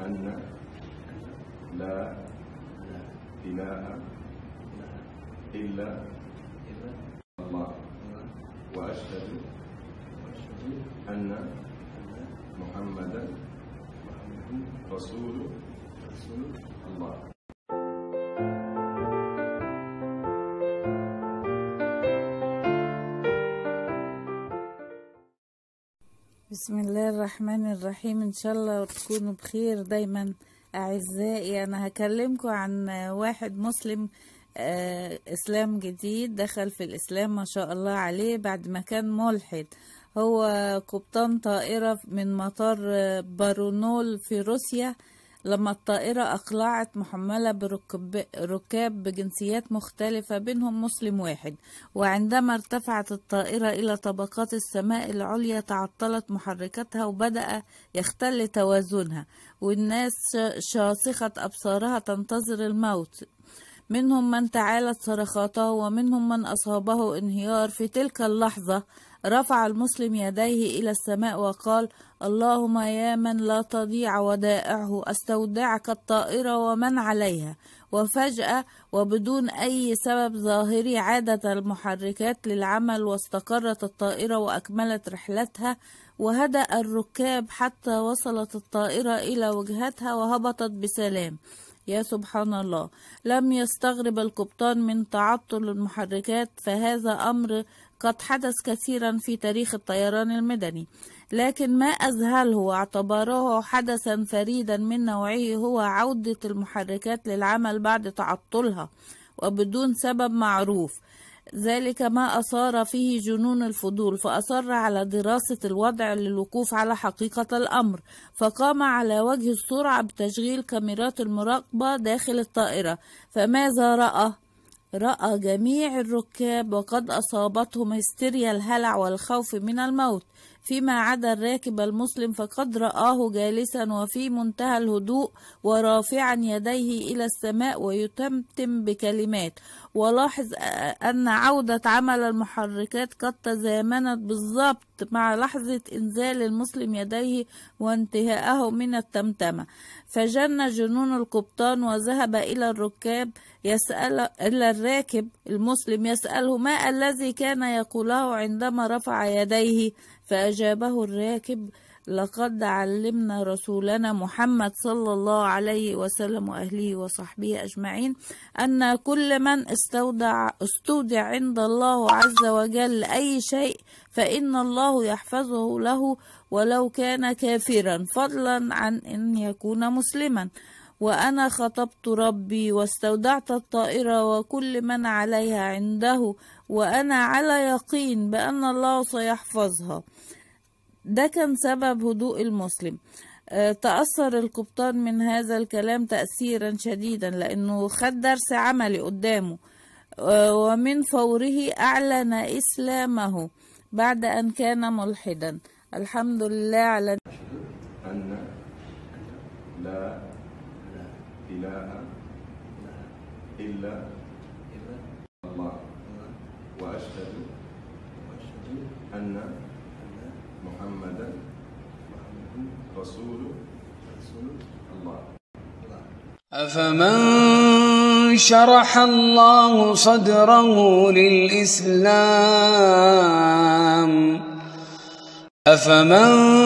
أن لا إله إلا الله وأشهد أن محمدا رسول الله. بسم الله الرحمن الرحيم. إن شاء الله تكونوا بخير دايما. أعزائي أنا هكلمكم عن واحد مسلم آه، إسلام جديد دخل في الإسلام ما شاء الله عليه بعد ما كان ملحد. هو قبطان طائرة من مطار آه، بارونول في روسيا. لما الطائرة أقلعت محملة بركب ركاب بجنسيات مختلفة بينهم مسلم واحد وعندما ارتفعت الطائرة إلى طبقات السماء العليا تعطلت محركاتها وبدأ يختل توازنها والناس شاسخة أبصارها تنتظر الموت. منهم من تعالت صرخاته ومنهم من أصابه انهيار في تلك اللحظة. رفع المسلم يديه إلى السماء وقال اللهم يا من لا تضيع ودائعه أستودعك الطائرة ومن عليها. وفجأة وبدون أي سبب ظاهري عادت المحركات للعمل واستقرت الطائرة وأكملت رحلتها وهدأ الركاب حتى وصلت الطائرة إلى وجهتها وهبطت بسلام. يا سبحان الله. لم يستغرب القبطان من تعطل المحركات فهذا أمر قد حدث كثيرا في تاريخ الطيران المدني. لكن ما أذهله واعتبره حدثا فريدا من نوعه هو عودة المحركات للعمل بعد تعطلها وبدون سبب معروف. ذلك ما أثار فيه جنون الفضول فأصر على دراسة الوضع للوقوف على حقيقة الأمر فقام على وجه السرعة بتشغيل كاميرات المراقبة داخل الطائرة فماذا رأى؟ رأى جميع الركاب وقد أصابتهم هستيريا الهلع والخوف من الموت فيما عدا الراكب المسلم فقد رآه جالسا وفي منتهى الهدوء ورافعا يديه إلى السماء ويتمتم بكلمات. ولاحظ أن عودة عمل المحركات قد تزامنت بالضبط مع لحظة إنزال المسلم يديه وانتهائه من التمتمة. فجن جنون القبطان وذهب إلى الركاب يسأل إلى الراكب المسلم يسأله ما الذي كان يقوله عندما رفع يديه. فأجابه الراكب لقد علمنا رسولنا محمد صلى الله عليه وسلم وأهله وصحبه أجمعين أن كل من استودع, استودع عند الله عز وجل أي شيء فإن الله يحفظه له ولو كان كافرا فضلا عن أن يكون مسلما. وأنا خطبت ربي واستودعت الطائرة وكل من عليها عنده وأنا على يقين بأن الله سيحفظها. ده كان سبب هدوء المسلم. آه، تأثر القبطان من هذا الكلام تأثيرا شديدا لأنه خد درس عملي قدامه. آه، ومن فوره أعلن إسلامه بعد أن كان ملحدا. الحمد لله على أن لا إله إلا الله. وأشهد أن محمدا رسول الله. أفمن شرح الله صدره للإسلام؟ أفمن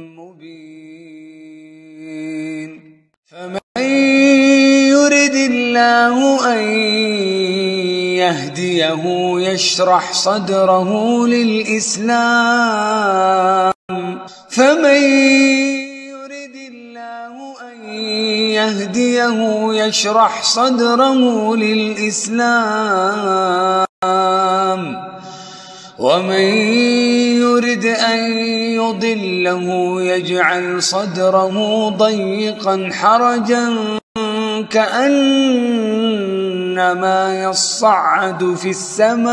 أن يهديه يشرح صدره للإسلام. فمن يرد الله أن يهديه يشرح صدره للإسلام. ومن يرد أن يضله يجعل صدره ضيقا حرجا. كأنما يصعد في السماء.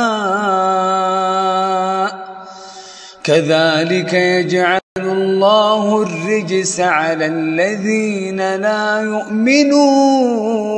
كذلك يجعل الله الرجس على الذين لا يؤمنون.